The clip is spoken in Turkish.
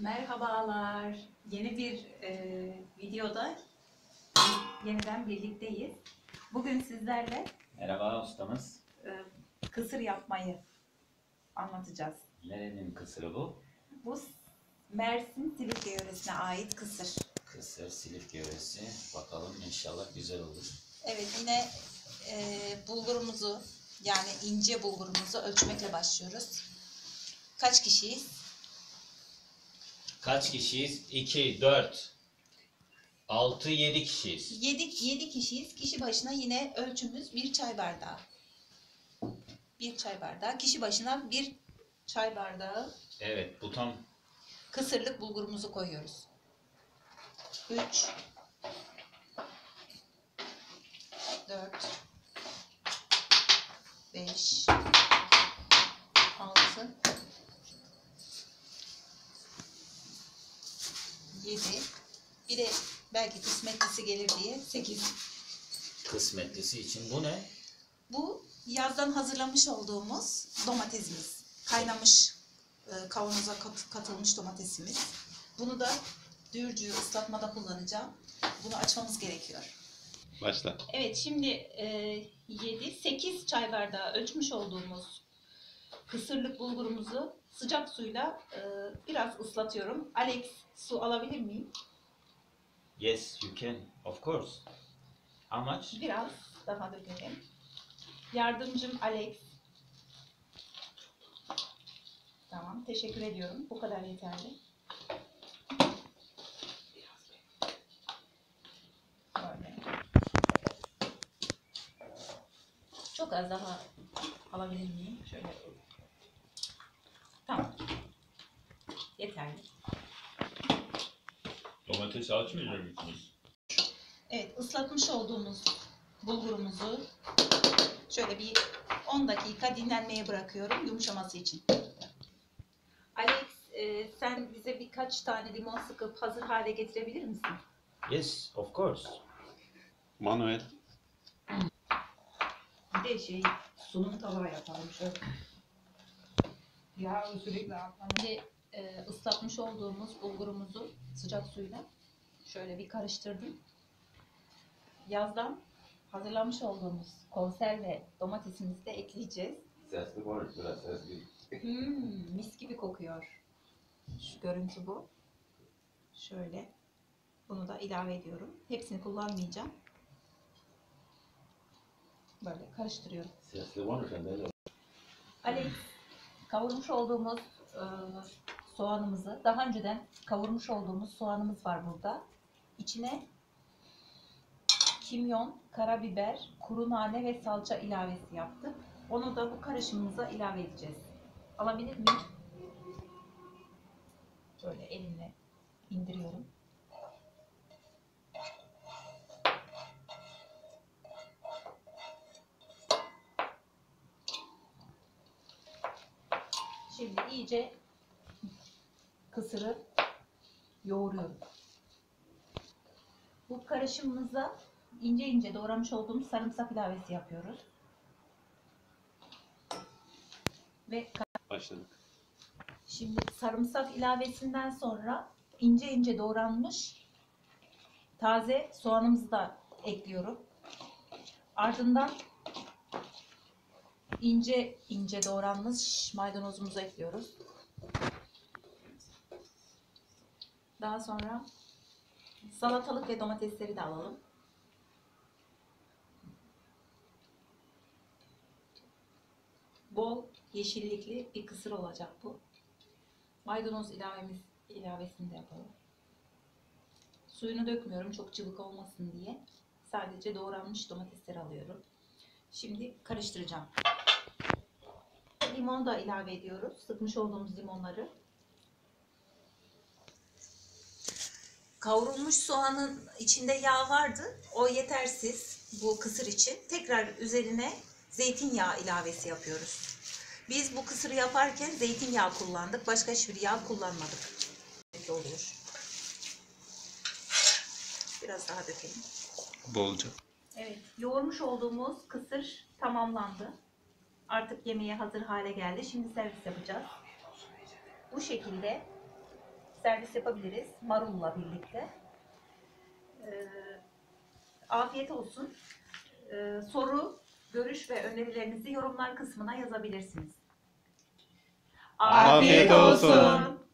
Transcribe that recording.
Merhabalar. Yeni bir e, videoda yeniden birlikteyiz. Bugün sizlerle Merhaba ustamız. e, kısır yapmayı anlatacağız. Nerenin kısırı bu? Bu Mersin Silifke yöresine ait kısır. Kısır Silifke yöresi. Bakalım inşallah güzel olur. Evet yine e, bulgurumuzu yani ince bulgurumuzu ölçmekle başlıyoruz. Kaç kişiyiz? Kaç kişiyiz? 2, 4, 6, 7 kişiyiz. 7, 7 kişiyiz. Kişi başına yine ölçümüz bir çay bardağı. Bir çay bardağı. Kişi başına bir çay bardağı Evet bu tam kısırlık bulgurumuzu koyuyoruz. 3 4 5 6 7 bir de belki kısmetlisi gelir diye 8 kısmetlisi için. Bu ne? Bu yazdan hazırlamış olduğumuz domatesimiz. Kaynamış e, kavanoza kat- katılmış domatesimiz. Bunu da düğürcüyü ıslatmada kullanacağım. Bunu açmamız gerekiyor. Başla. Evet şimdi e, 7-8 çay bardağı ölçmüş olduğumuz kısırlık bulgurumuzu sıcak suyla e, biraz ıslatıyorum. Alex su alabilir miyim? Yes you can. Of course. How much? Biraz daha dökelim. Yardımcım Alex. Tamam, teşekkür ediyorum. Bu kadar yeterli. Böyle. Çok az daha alabilir miyim? Şöyle. Tamam. Yeterli. Domatesi açmayacak mısınız? Evet, ıslatmış olduğumuz bulgurumuzu şöyle bir 10 dakika dinlenmeye bırakıyorum yumuşaması için. Alex, e, sen bize birkaç tane limon sıkıp hazır hale getirebilir misin? Yes of course. Manuel. Bir de şey sunum tabağı yapalım şöyle. Ya sürekli aklıma. E, ıslatmış olduğumuz bulgurumuzu sıcak suyla şöyle bir karıştırdım. Yazdan hazırlamış olduğumuz konserve domatesimizi de ekleyeceğiz. Sesli konuş biraz sesli. Hmm, mis gibi kokuyor. Şu görüntü bu. Şöyle. Bunu da ilave ediyorum. Hepsini kullanmayacağım. Böyle karıştırıyorum. Sesli konuş öyle. Alex, kavurmuş olduğumuz e, soğanımızı, daha önceden kavurmuş olduğumuz soğanımız var burada. İçine kimyon, karabiber, kuru nane ve salça ilavesi yaptık. Onu da bu karışımımıza ilave edeceğiz. Alabilir miyim? Böyle elimle indiriyorum. Şimdi iyice kısırı yoğuruyorum. Bu karışımımıza ince ince doğramış olduğumuz sarımsak ilavesi yapıyoruz. Ve Başladık. Şimdi sarımsak ilavesinden sonra ince ince doğranmış taze soğanımızı da ekliyorum. Ardından ince ince doğranmış maydanozumuzu ekliyoruz. Daha sonra salatalık ve domatesleri de alalım. Bol yeşillikli bir kısır olacak bu. Maydanoz ilavemiz ilavesini de yapalım. Suyunu dökmüyorum çok cıvık olmasın diye. Sadece doğranmış domatesleri alıyorum. Şimdi karıştıracağım. Limon da ilave ediyoruz. Sıkmış olduğumuz limonları. Kavrulmuş soğanın içinde yağ vardı. O yetersiz bu kısır için. Tekrar üzerine zeytinyağı ilavesi yapıyoruz. Biz bu kısırı yaparken zeytinyağı kullandık. Başka hiçbir yağ kullanmadık. Oluyor. Biraz daha dökelim. Bolca. Evet, yoğurmuş olduğumuz kısır tamamlandı. Artık yemeğe hazır hale geldi. Şimdi servis yapacağız. Bu şekilde servis yapabiliriz marulla birlikte. Ee, afiyet olsun. Ee, soru, görüş ve önerilerinizi yorumlar kısmına yazabilirsiniz. Afiyet olsun.